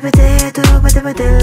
ba da ba da ba da